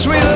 sweet